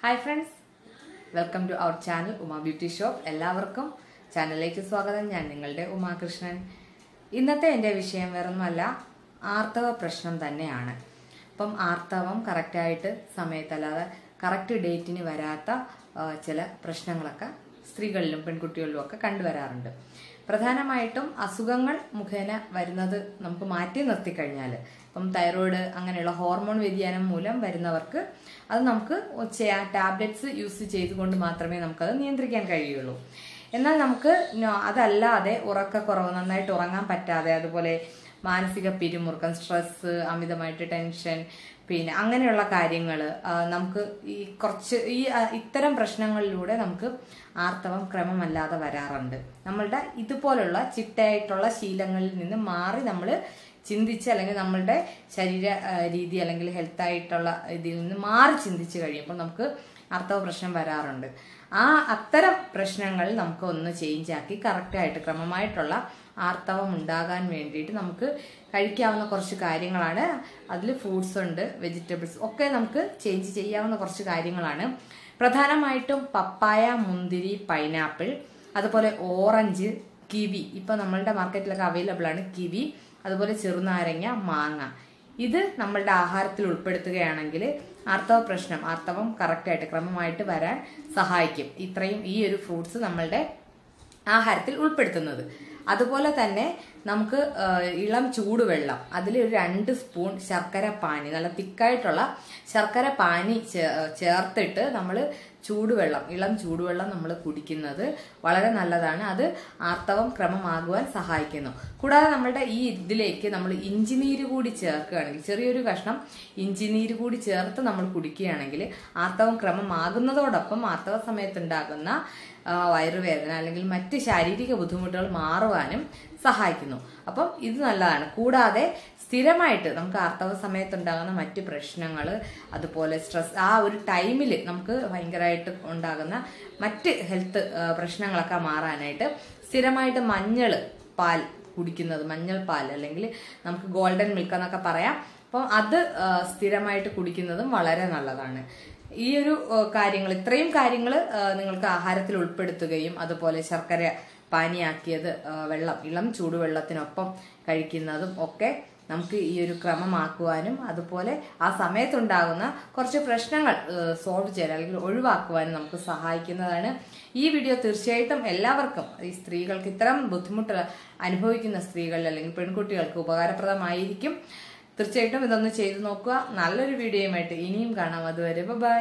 Hi friends welcome to our channel Uma beauty shop എല്ലാവർക്കും ചാനലിലേക്ക് സ്വാഗതം. ഞാൻ നിങ്ങളുടെ ഉമാകൃഷ്ണൻ. ഇന്നത്തെ എന്റെ വിഷയം വേറൊന്നുമല്ല ആർത്തവ പ്രശ്നം തന്നെയാണ്. അപ്പം ആർത്തവം കറക്റ്റായിട്ട് സമയത്തല്ലാതെ കറക്റ്റ് ഡേറ്റിന് വരാത്ത ചില പ്രശ്നങ്ങളൊക്കെ സ്ത്രീകളിലും പെൺകുട്ടികളിലും ഒക്കെ കണ്ടുവരാറുണ്ട്. പ്രധാനമായിട്ടും അസുഖങ്ങൾ മുഖേന വരുന്നത് നമുക്ക് മാറ്റി നിർത്തി കഴിഞ്ഞാൽ ഇപ്പം തൈറോയിഡ് അങ്ങനെയുള്ള ഹോർമോൺ വ്യതിയാനം മൂലം വരുന്നവർക്ക് അത് നമുക്ക് ടാബ്ലറ്റ്സ് യൂസ് ചെയ്തുകൊണ്ട് മാത്രമേ നമുക്കത് നിയന്ത്രിക്കാൻ കഴിയുള്ളൂ. എന്നാൽ നമുക്ക് അതല്ലാതെ ഉറക്കക്കുറവ് നന്നായിട്ട് ഉറങ്ങാൻ പറ്റാതെ അതുപോലെ മാനസിക പിരിമുറുക്കം സ്ട്രെസ് അമിതമായിട്ട് ടെൻഷൻ പിന്നെ അങ്ങനെയുള്ള കാര്യങ്ങൾ നമുക്ക് ഈ കുറച്ച് ഈ ഇത്തരം പ്രശ്നങ്ങളിലൂടെ നമുക്ക് ആർത്തവം ക്രമമല്ലാതെ വരാറുണ്ട്. നമ്മളുടെ ഇതുപോലുള്ള ചിട്ടയായിട്ടുള്ള ശീലങ്ങളിൽ നിന്ന് മാറി നമ്മൾ ചിന്തിച്ച് അല്ലെങ്കിൽ നമ്മളുടെ ശരീര രീതി അല്ലെങ്കിൽ ഹെൽത്തായിട്ടുള്ള ഇതിൽ നിന്ന് മാറി ചിന്തിച്ച് കഴിയുമ്പോൾ നമുക്ക് ആർത്തവ പ്രശ്നം വരാറുണ്ട്. ആ അത്തരം പ്രശ്നങ്ങൾ നമുക്ക് ഒന്ന് ചേഞ്ച് ആക്കി കറക്റ്റായിട്ട് ക്രമമായിട്ടുള്ള ആർത്തവം ഉണ്ടാകാൻ വേണ്ടിയിട്ട് നമുക്ക് കഴിക്കാവുന്ന കുറച്ച് കാര്യങ്ങളാണ്. അതിൽ ഫ്രൂട്ട്സ് ഉണ്ട് വെജിറ്റബിൾസ് ഒക്കെ നമുക്ക് ചേഞ്ച് ചെയ്യാവുന്ന കുറച്ച് കാര്യങ്ങളാണ്. പ്രധാനമായിട്ടും പപ്പായ മുന്തിരി പൈനാപ്പിൾ അതുപോലെ ഓറഞ്ച് കിവി ഇപ്പം നമ്മളുടെ മാർക്കറ്റിലൊക്കെ അവൈലബിൾ ആണ് കിവി അതുപോലെ ചെറുനാരങ്ങ മാങ്ങ. ഇത് നമ്മളുടെ ആഹാരത്തിൽ ഉൾപ്പെടുത്തുകയാണെങ്കിൽ ആർത്തവ പ്രശ്നം ആർത്തവം കറക്റ്റായിട്ട് ക്രമമായിട്ട് വരാൻ സഹായിക്കും. ഇത്രയും ഈ ഒരു ഫ്രൂട്ട്സ് നമ്മളുടെ ആഹാരത്തിൽ ഉൾപ്പെടുത്തുന്നത്. അതുപോലെ തന്നെ നമുക്ക് ഇളം ചൂടുവെള്ളം അതിൽ ഒരു രണ്ട് സ്പൂൺ ശർക്കര പാനി നല്ല തിക്കായിട്ടുള്ള ശർക്കര പാനി ചേർത്തിട്ട് നമ്മൾ ചൂടുവെള്ളം ഇളം ചൂടുവെള്ളം നമ്മൾ കുടിക്കുന്നത് വളരെ നല്ലതാണ്. അത് ആർത്തവം ക്രമമാകുവാൻ സഹായിക്കുന്നു. കൂടാതെ നമ്മളുടെ ഈ ഇതിലേക്ക് നമ്മൾ ഇഞ്ചിനീര് കൂടി ചേർക്കുകയാണെങ്കിൽ ചെറിയൊരു കഷ്ണം ഇഞ്ചിനീര് കൂടി ചേർത്ത് നമ്മൾ കുടിക്കുകയാണെങ്കിൽ ആർത്തവം ക്രമമാകുന്നതോടൊപ്പം ആർത്തവ സമയത്തുണ്ടാകുന്ന വയറുവേദന അല്ലെങ്കിൽ മറ്റ് ശാരീരിക ബുദ്ധിമുട്ടുകൾ മാറുവാനും സഹായിക്കുന്നു. അപ്പം ഇത് നല്ലതാണ്. കൂടാതെ സ്ഥിരമായിട്ട് നമുക്ക് ആർത്തവ സമയത്തുണ്ടാകുന്ന മറ്റ് പ്രശ്നങ്ങൾ അതുപോലെ സ്ട്രെസ് ആ ഒരു ടൈമിൽ നമുക്ക് ഭയങ്കരമായിട്ട് ഉണ്ടാകുന്ന മറ്റ് ഹെൽത്ത് പ്രശ്നങ്ങളൊക്കെ മാറാനായിട്ട് സ്ഥിരമായിട്ട് മഞ്ഞൾ പാൽ കുടിക്കുന്നത് മഞ്ഞൾ പാൽ അല്ലെങ്കിൽ നമുക്ക് ഗോൾഡൻ മിൽക്ക് എന്നൊക്കെ പറയാം. അപ്പം അത് സ്ഥിരമായിട്ട് കുടിക്കുന്നതും വളരെ നല്ലതാണ്. ഈ ഒരു കാര്യങ്ങൾ ഇത്രയും കാര്യങ്ങൾ നിങ്ങൾക്ക് ആഹാരത്തിൽ ഉൾപ്പെടുത്തുകയും അതുപോലെ ശർക്കര പാനിയാക്കിയത് വെള്ളം ഇളം ചൂടുവെള്ളത്തിനൊപ്പം കഴിക്കുന്നതും ഒക്കെ നമുക്ക് ഈ ഒരു ക്രമമാക്കുവാനും അതുപോലെ ആ സമയത്തുണ്ടാകുന്ന കുറച്ച് പ്രശ്നങ്ങൾ സോൾവ് ചെയ്യാൻ അല്ലെങ്കിൽ ഒഴിവാക്കുവാനും നമുക്ക് സഹായിക്കുന്നതാണ്. ഈ വീഡിയോ തീർച്ചയായിട്ടും എല്ലാവർക്കും ഈ സ്ത്രീകൾക്ക് ഇത്തരം ബുദ്ധിമുട്ട് അനുഭവിക്കുന്ന സ്ത്രീകൾ അല്ലെങ്കിൽ പെൺകുട്ടികൾക്ക് ഉപകാരപ്രദമായിരിക്കും. തീർച്ചയായിട്ടും ഇതൊന്ന് ചെയ്തു നോക്കുക. നല്ലൊരു വീഡിയോയുമായിട്ട് ഇനിയും കാണാം. അതുവരെ ബൈ